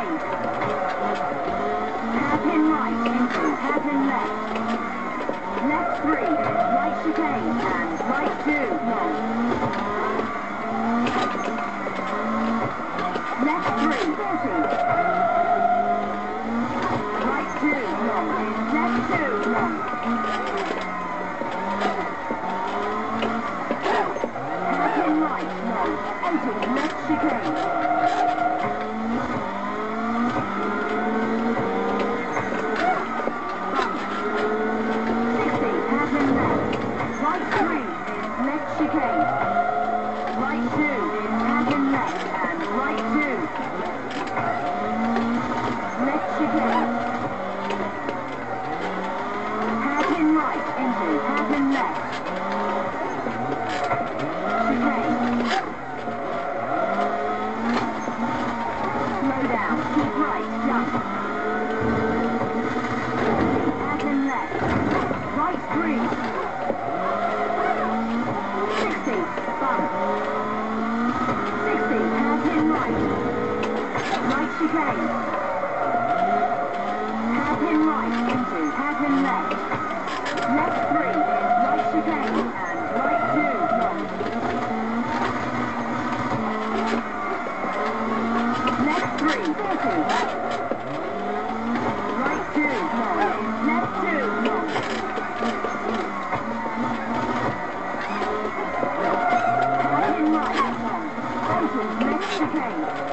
straight. Hairpin right, hairpin left. Left three, right chicane, and right two, long. Left three, 40. Right two, long. Left two, long. Hairpin right, long, 80. Thank you. Thank you.